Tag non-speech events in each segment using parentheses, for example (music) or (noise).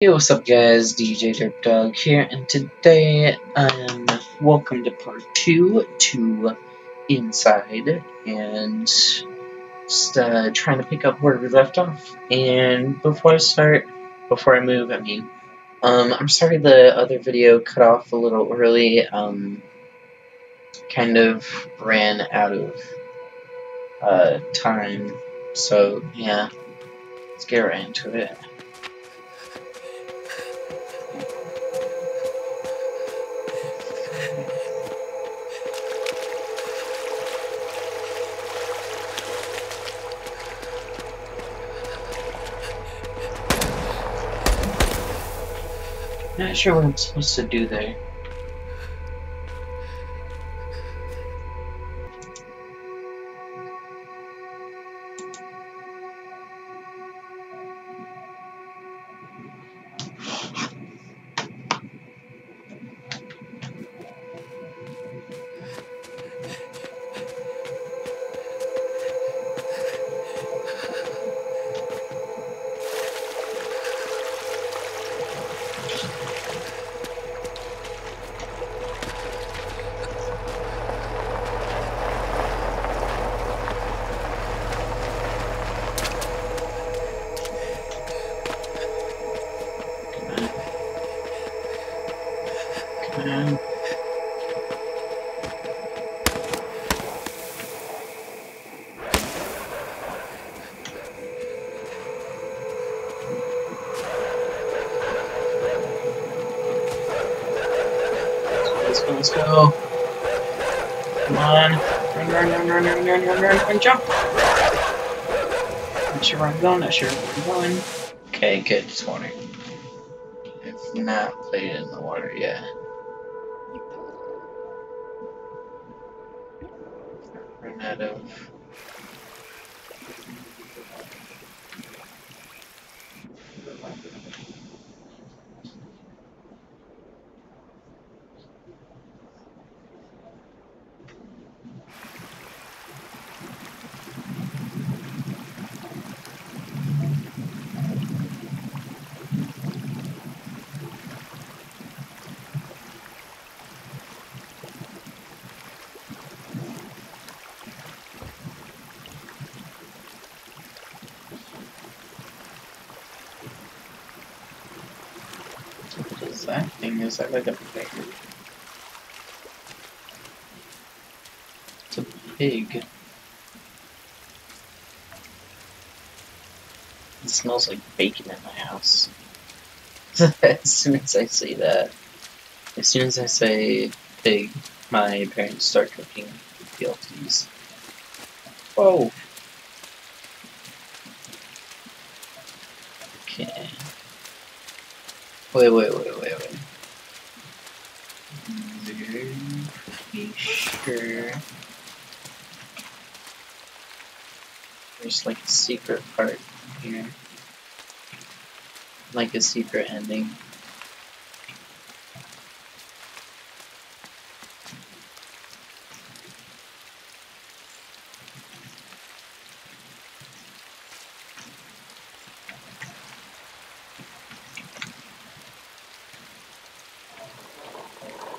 Hey, what's up guys, DJ Derp Dog here, and today, um, welcome to part 2 to Inside, and just, uh, trying to pick up where we left off. And before I start, before I move, I mean, um, I'm sorry the other video cut off a little early, um, kind of ran out of, uh, time, so, yeah, let's get right into it. Not sure what I'm supposed to do there. run, run, run, run, run, run, run, and jump. Not sure where I'm going, not sure where I'm going. Okay, good, it's I've not played in the water yet. Run out of thing? Is that like a pig? It's a pig. It smells like bacon in my house. (laughs) as soon as I say that, as soon as I say pig, my parents start cooking PLTs. Whoa! Okay. Wait, wait, wait, wait, There's like a secret part here. Like a secret ending.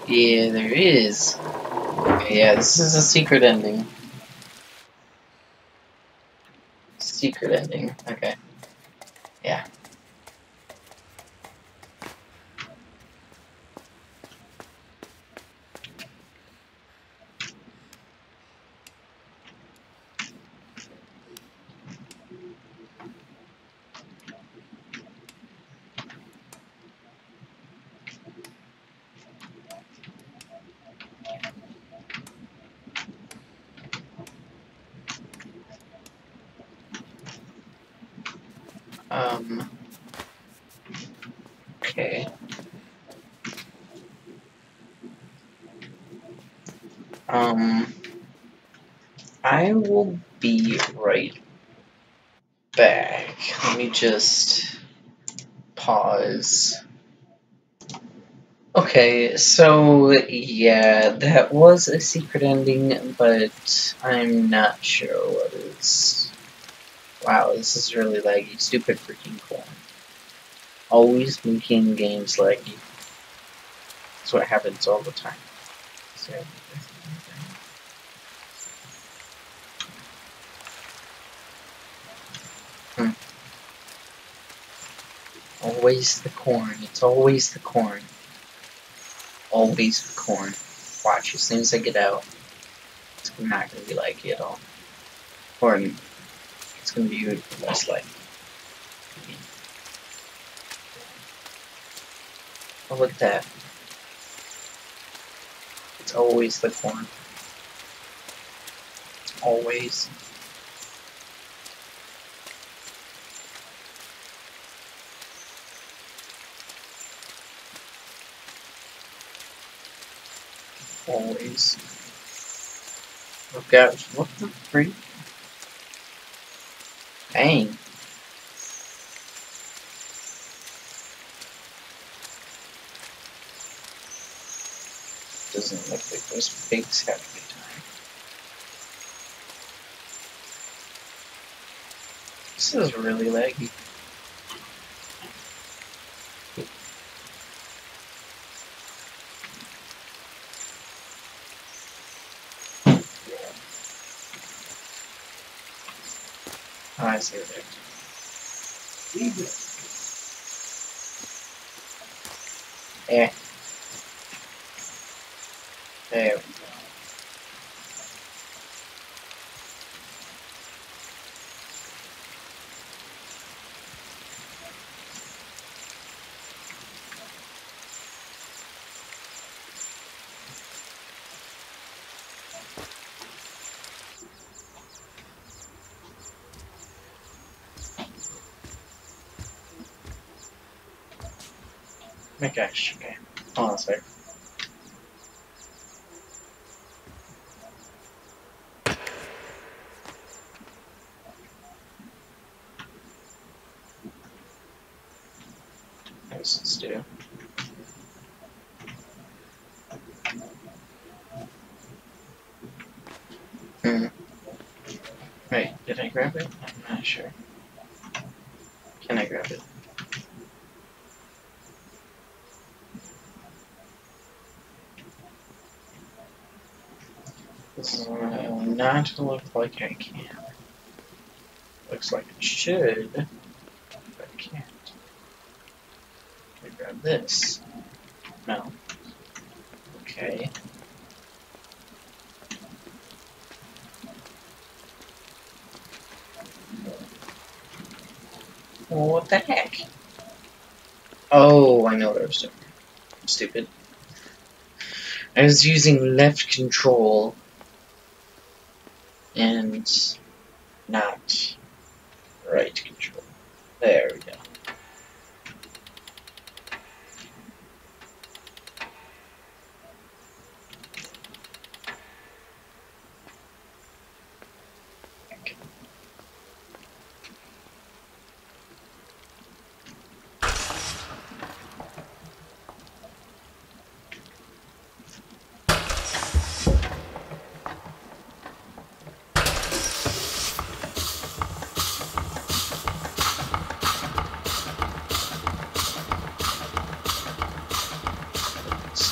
Yeah, there is. Yeah, this is a secret ending. Secret ending. Okay. Yeah. Um. Okay. Um. I will be right back. Let me just pause. Okay, so yeah, that was a secret ending, but I'm not sure what is. Wow, this is really laggy. Stupid freaking corn. always making games laggy. That's what happens all the time. So, hmm. Always the corn. It's always the corn. Always the corn. Watch, as soon as I get out, it's not going to be laggy at all. Or it's going to be less laggy. Oh, look at that. It's always the corn. Always. Always. Oh gosh, what the freak? Dang. doesn't look like those pigs have a time. This is really laggy. I see Yeah. There we go. Gosh, okay. Hold on a second. let's do. Hmm. Wait, did I grab it? I'm not sure. Can I grab it? This is uh, not look like I can. Looks like it should, but I can't grab this. No. Okay. What the heck? Oh, I know what I was doing. Stupid. I was using left control and not right control. There we go.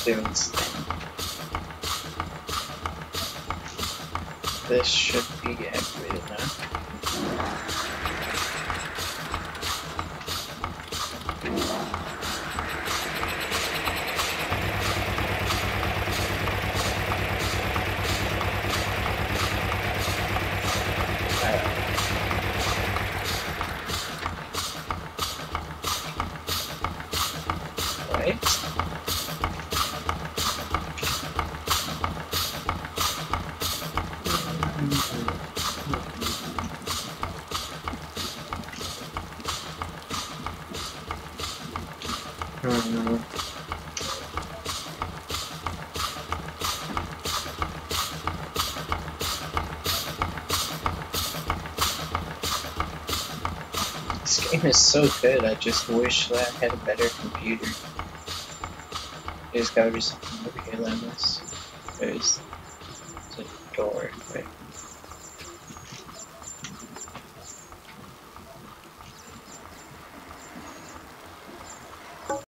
Students. This should be activated now. This game is so good, I just wish that I had a better computer. There's gotta be something over here, Lemus. There's a door?